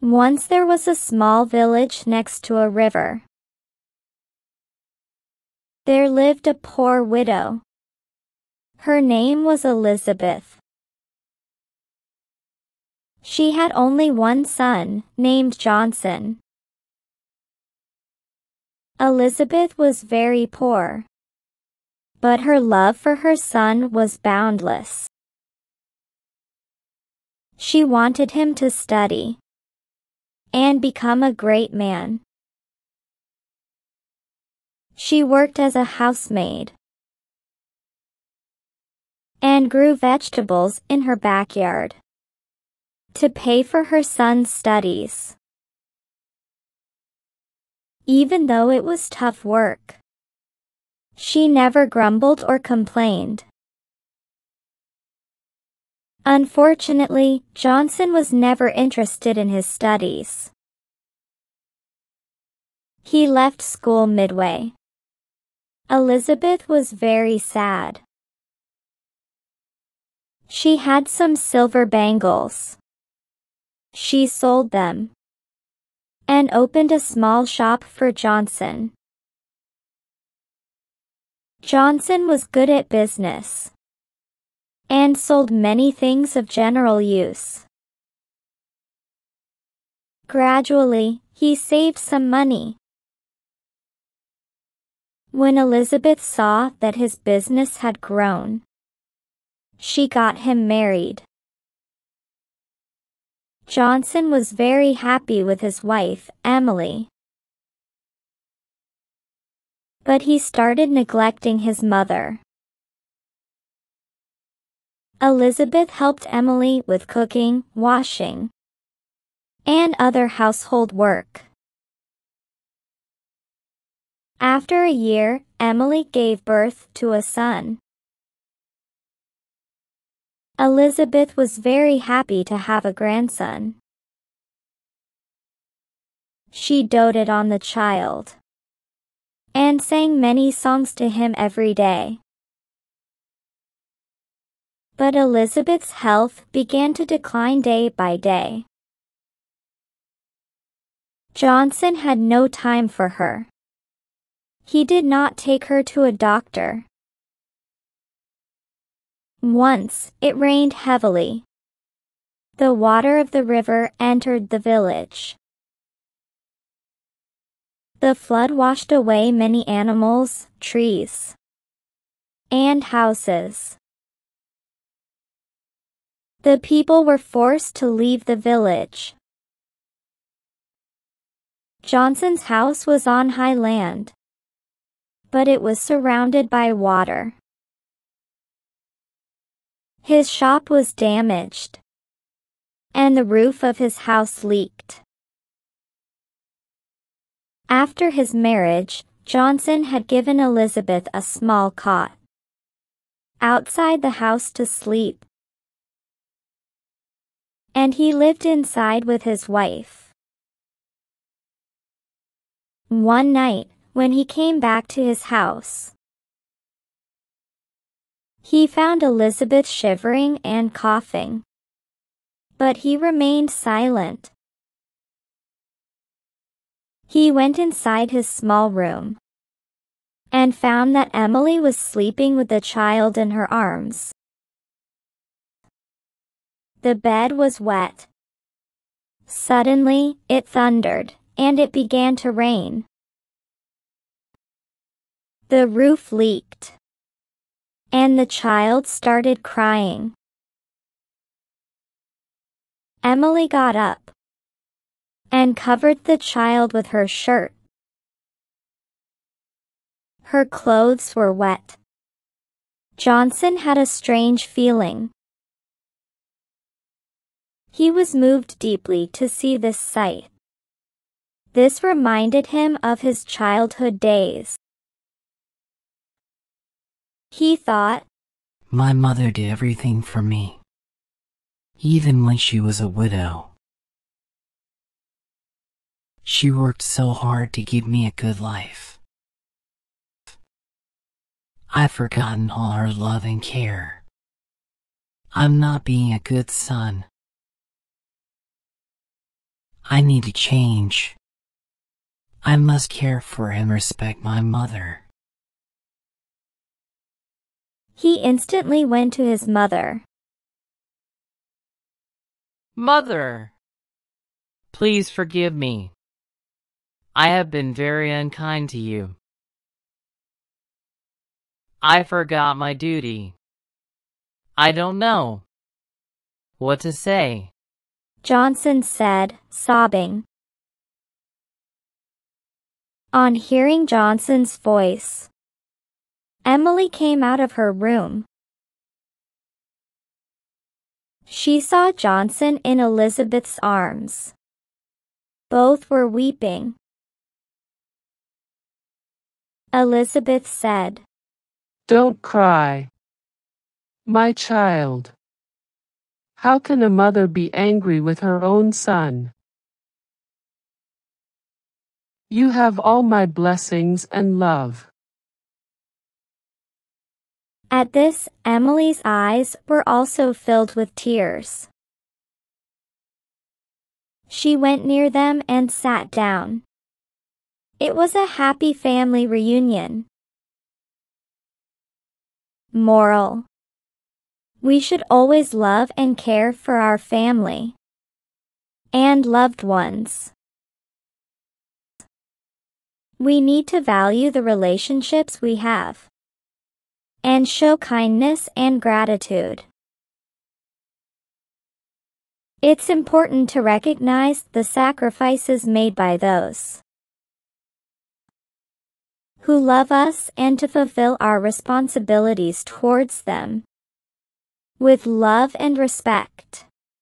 Once there was a small village next to a river. There lived a poor widow. Her name was Elizabeth. She had only one son, named Johnson. Elizabeth was very poor. But her love for her son was boundless. She wanted him to study and become a great man. She worked as a housemaid and grew vegetables in her backyard to pay for her son's studies. Even though it was tough work, she never grumbled or complained. Unfortunately, Johnson was never interested in his studies. He left school midway. Elizabeth was very sad. She had some silver bangles. She sold them and opened a small shop for Johnson. Johnson was good at business and sold many things of general use. Gradually, he saved some money. When Elizabeth saw that his business had grown, she got him married. Johnson was very happy with his wife, Emily. But he started neglecting his mother. Elizabeth helped Emily with cooking, washing, and other household work. After a year, Emily gave birth to a son. Elizabeth was very happy to have a grandson. She doted on the child and sang many songs to him every day. But Elizabeth's health began to decline day by day. Johnson had no time for her. He did not take her to a doctor. Once, it rained heavily. The water of the river entered the village. The flood washed away many animals, trees, and houses. The people were forced to leave the village. Johnson's house was on high land, but it was surrounded by water. His shop was damaged, and the roof of his house leaked. After his marriage, Johnson had given Elizabeth a small cot outside the house to sleep and he lived inside with his wife. One night, when he came back to his house, he found Elizabeth shivering and coughing. But he remained silent. He went inside his small room and found that Emily was sleeping with the child in her arms. The bed was wet. Suddenly, it thundered, and it began to rain. The roof leaked. And the child started crying. Emily got up and covered the child with her shirt. Her clothes were wet. Johnson had a strange feeling. He was moved deeply to see this sight. This reminded him of his childhood days. He thought, My mother did everything for me, even when she was a widow. She worked so hard to give me a good life. I've forgotten all her love and care. I'm not being a good son. I need to change. I must care for and respect my mother. He instantly went to his mother. Mother, please forgive me. I have been very unkind to you. I forgot my duty. I don't know what to say. Johnson said, sobbing. On hearing Johnson's voice, Emily came out of her room. She saw Johnson in Elizabeth's arms. Both were weeping. Elizabeth said, Don't cry. My child. How can a mother be angry with her own son? You have all my blessings and love. At this, Emily's eyes were also filled with tears. She went near them and sat down. It was a happy family reunion. Moral We should always love and care for our family and loved ones. We need to value the relationships we have and show kindness and gratitude. It's important to recognize the sacrifices made by those who love us and to fulfill our responsibilities towards them with love and respect.